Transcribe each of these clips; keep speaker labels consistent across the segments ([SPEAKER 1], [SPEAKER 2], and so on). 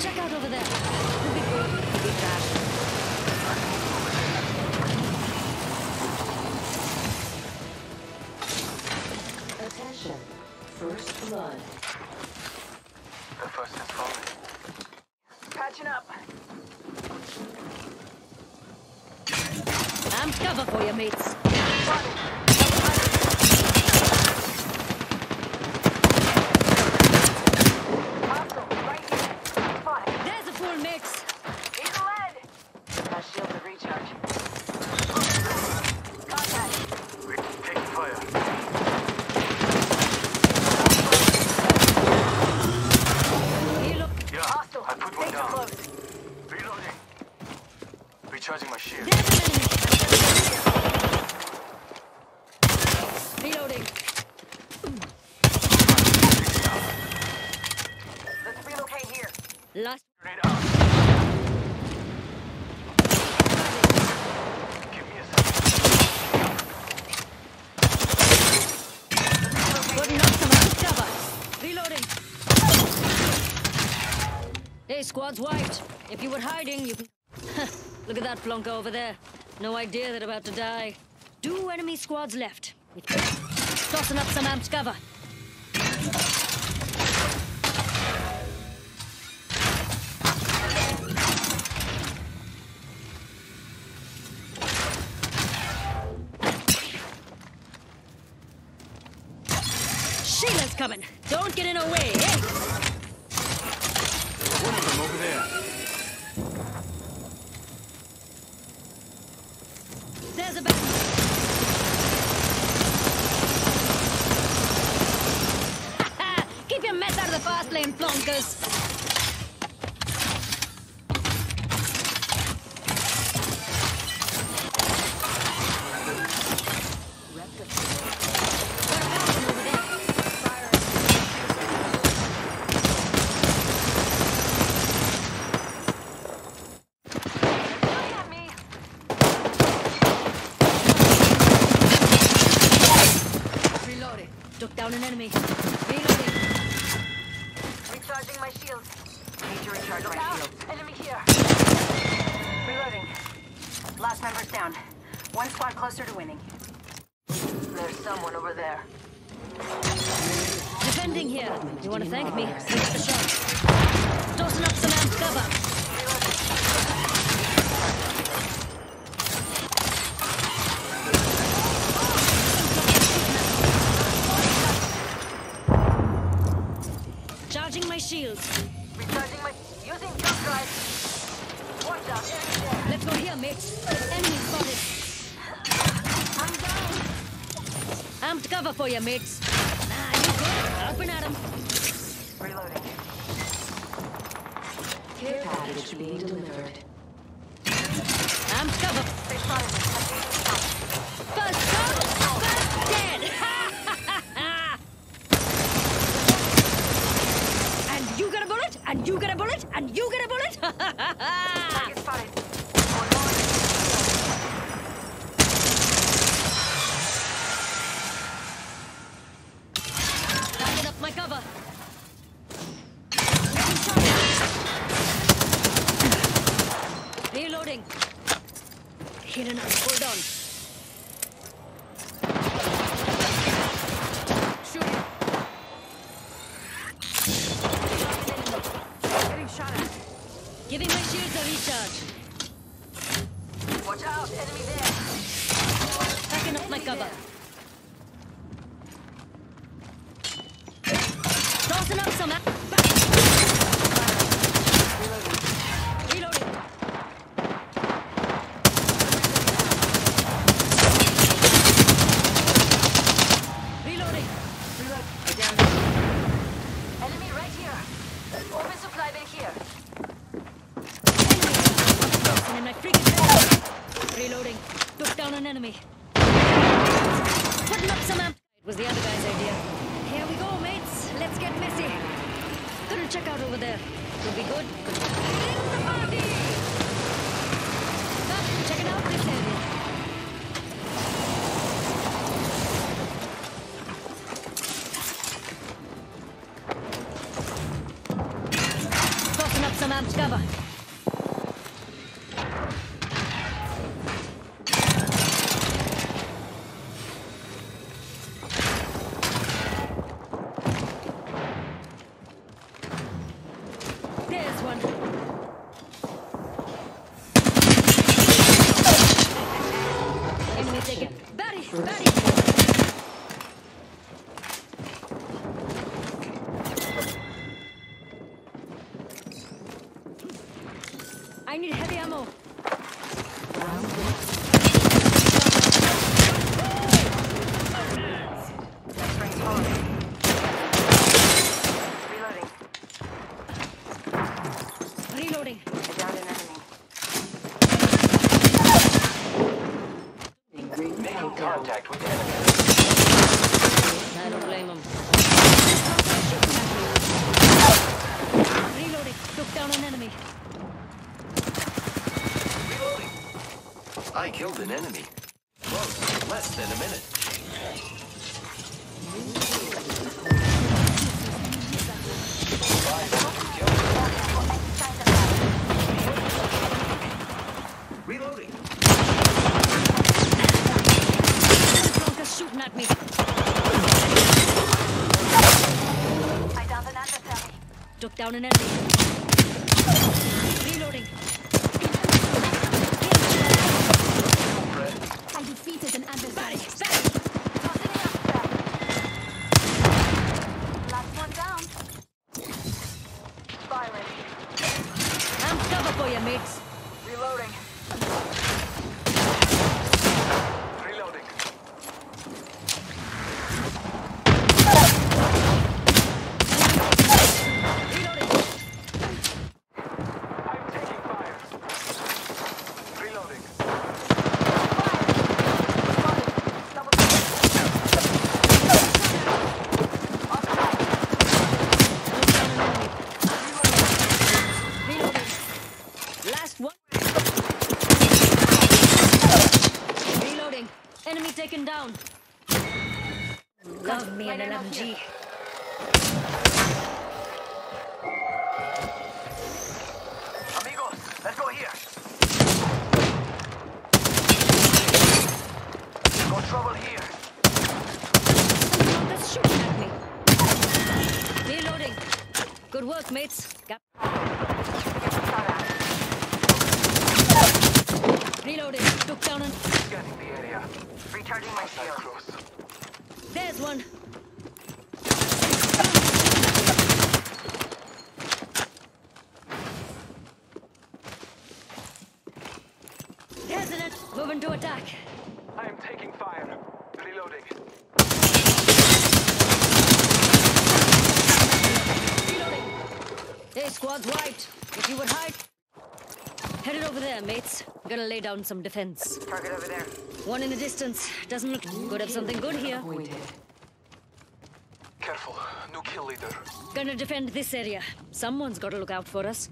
[SPEAKER 1] check out over there. Could be good, could be trash.
[SPEAKER 2] Attention. First blood.
[SPEAKER 3] The first is falling.
[SPEAKER 4] Patching up.
[SPEAKER 1] I'm cover for you, mates.
[SPEAKER 4] Hostile, right here. Spotted.
[SPEAKER 1] There's a full mix.
[SPEAKER 4] He's lead. Got shield to recharge. Contact.
[SPEAKER 3] We're taking fire.
[SPEAKER 1] Reload.
[SPEAKER 3] Yeah,
[SPEAKER 4] Hostile.
[SPEAKER 3] I put one
[SPEAKER 4] Things are
[SPEAKER 3] down.
[SPEAKER 4] close.
[SPEAKER 3] Reloading. Recharging my shield.
[SPEAKER 1] There's an enemy. Reloading.
[SPEAKER 4] Let's relocate here.
[SPEAKER 1] Last.
[SPEAKER 3] Grenade out. Give me a second.
[SPEAKER 1] Good enough, some out cover. Reloading. Squad's wiped. If you were hiding, you can. Look at that flunker over there. No idea they're about to die. Two enemy squads left. Tossing up some amped cover. Sheila's coming. Don't get in her way, eh?
[SPEAKER 3] One of them over there.
[SPEAKER 1] There's a back. Keep your mess out of the fast lane, flunkers. Over there.
[SPEAKER 4] Look at me.
[SPEAKER 1] Reloading. Took down an enemy. Reloading.
[SPEAKER 4] Recharging my shield. Need to recharge my shield. Enemy here. Reloading. Last member's down. One squad closer to winning. There's someone over there.
[SPEAKER 1] Defending here. You want to thank me? Take the shot. Tossing up some amp cover. Amped cover for you, mates. Ah, you good? Helping.
[SPEAKER 4] Reloading.
[SPEAKER 2] Care package being delivered.
[SPEAKER 1] Amped cover.
[SPEAKER 4] They spotted me. I'm out.
[SPEAKER 1] First come, first dead. and you get a bullet, and you get a bullet, and you get a bullet.
[SPEAKER 4] Target spotted. One more.
[SPEAKER 1] Backing up my cover. Reloading. Healing up. Hold on. Shooting.
[SPEAKER 4] Getting shot at.
[SPEAKER 1] Giving my shields a recharge.
[SPEAKER 4] Watch out, enemy there.
[SPEAKER 1] Backing up my cover. Tossing up some. a- Reloading. Reloading.
[SPEAKER 4] Reload. Down. Enemy right here. Open supply bin here.
[SPEAKER 1] And in my freaking head. Took down an enemy. Putting up some amp. It was the other guy's idea. Here we go, mates. Let's get messy. Gonna check out over there. Could be good. Be the party. But checking out this area. Cover. I need heavy ammo.
[SPEAKER 4] Next ring's full. Reloading.
[SPEAKER 1] Reloading.
[SPEAKER 4] I downed an enemy.
[SPEAKER 2] Ring
[SPEAKER 3] Making
[SPEAKER 2] countdown.
[SPEAKER 3] contact with enemy.
[SPEAKER 1] I don't blame him. Reloading. Took down an enemy.
[SPEAKER 3] Reloading. I killed an enemy. Close. Less than a minute. Reloading.
[SPEAKER 1] Shooting at me.
[SPEAKER 4] I downed.
[SPEAKER 1] Took down an enemy. For you, mates.
[SPEAKER 4] Reloading.
[SPEAKER 3] Reloading. I'm taking fire. Reloading.
[SPEAKER 1] Took down an enemy. Reloading. Last one. Reloading. Enemy taken down. Love me an LMG.
[SPEAKER 3] Amigos, let's go here. No trouble here.
[SPEAKER 1] Bronca's shooting at me. Reloading. Good work, mates. Got- Reloading. Took down an.
[SPEAKER 3] Scanning the area.
[SPEAKER 4] Recharging my shield.
[SPEAKER 3] Close.
[SPEAKER 1] There's one. There's an. Moving to attack.
[SPEAKER 3] I am taking fire. Reloading.
[SPEAKER 1] Reloading. Hey, squad's wiped. If you would hide. Headed over there, mates. Gonna lay down some defense.
[SPEAKER 4] Target over there.
[SPEAKER 1] One in the distance. Doesn't look good. Have something good here.
[SPEAKER 2] Appointed.
[SPEAKER 3] Careful. New kill leader.
[SPEAKER 1] Gonna defend this area. Someone's gotta look out for us.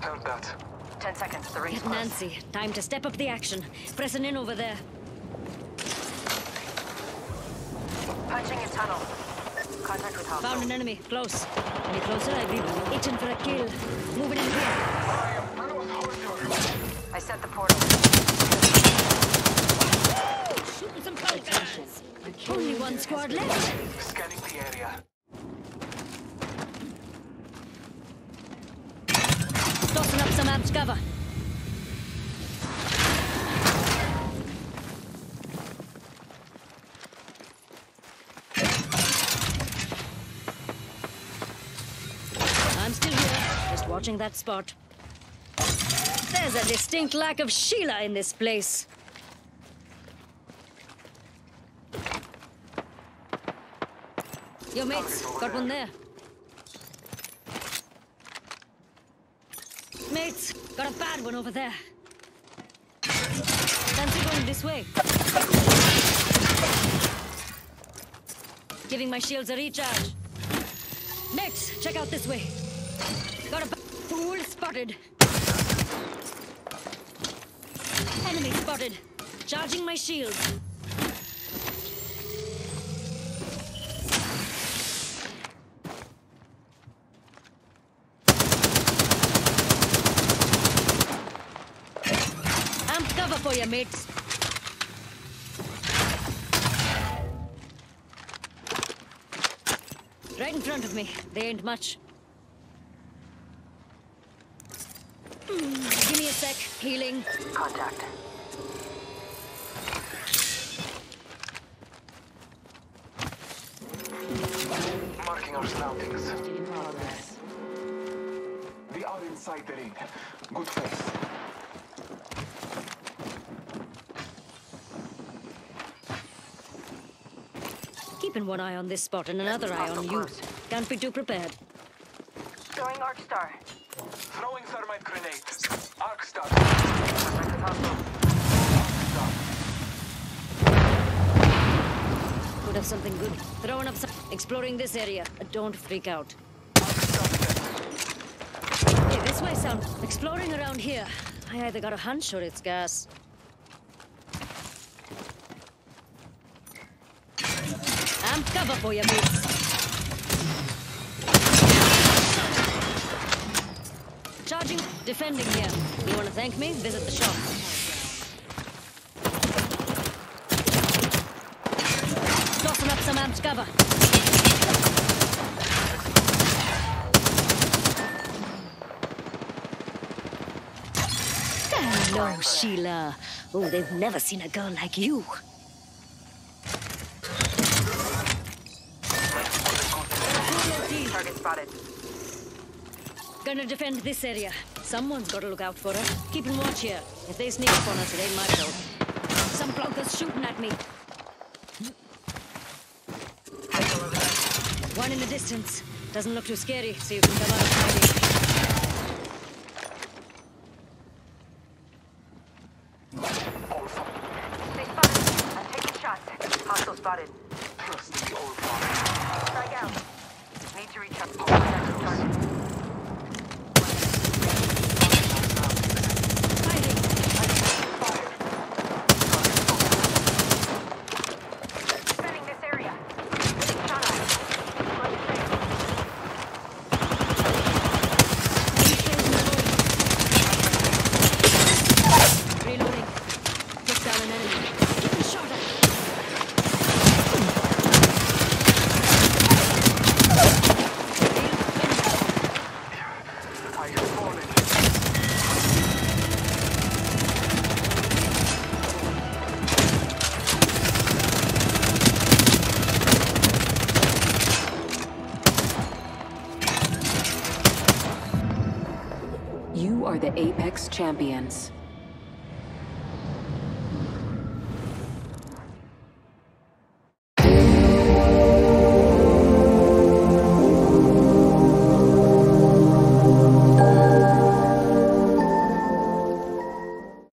[SPEAKER 3] Heard that.
[SPEAKER 4] Ten seconds. The ring's
[SPEAKER 1] Get. Nancy. Time to step up the action. Pressing in over there.
[SPEAKER 4] Punching a tunnel. Contact with hostile.
[SPEAKER 1] Found an enemy. Close. Any closer, I'd be itching for a kill. Moving in here.
[SPEAKER 3] I am.
[SPEAKER 4] I set the portal.
[SPEAKER 1] Some contact. Only one squad left.
[SPEAKER 3] Scanning the area.
[SPEAKER 1] Tossing up some amps cover. I'm still here, just watching that spot. There's a distinct lack of Sheila in this place. Your mates, got one there. Mates, got a bad one over there. Fancy going this way. Giving my shields a recharge. Mates, check out this way. Got a fool spotted. Enemy spotted. Charging my shield. For your mates. Right in front of me. They ain't much. Mm, give me a sec. Healing.
[SPEAKER 4] Contact.
[SPEAKER 5] Marking our surroundings.
[SPEAKER 2] In progress.
[SPEAKER 5] We are inside the ring. Good face.
[SPEAKER 1] Keeping one eye on this spot and another eye on you. Can't be too prepared.
[SPEAKER 4] Throwing Arc Star.
[SPEAKER 5] Throwing thermite grenade. Arc star.
[SPEAKER 4] Contact with hostile.
[SPEAKER 1] Could have something good. Throwing up some. Exploring this area. Uh, don't freak out. Hey, this way, son. Exploring around here. I either got a hunch or it's gas. I'm cover for you, mates. Charging, defending here. You want to thank me? Visit the shop. Tossing up some amped cover. Hello, Sheila. Oh, they've never seen a girl like you.
[SPEAKER 4] Target spotted.
[SPEAKER 1] Gonna defend this area. Someone's gotta look out for us. Keeping watch here. If they sneak up on us, it ain't my fault. Some blonkers shooting at me.
[SPEAKER 4] Hostile over there.
[SPEAKER 1] One in the distance. Doesn't look too scary, so you can come out hiding.
[SPEAKER 4] They spotted. I'm taking shots. Hostile spotted.
[SPEAKER 2] Apex champions.